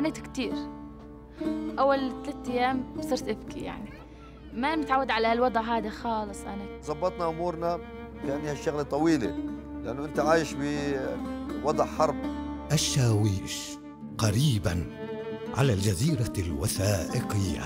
عانيت كتير. أول ثلاثة أيام صرت أبكي يعني. ما متعود على هالوضع هذا خالص أنا. زبطنا أمورنا كان هالشغلة طويلة لأنه أنت عايش بوضع حرب. الشاويش قريبا على الجزيرة الوثائقية.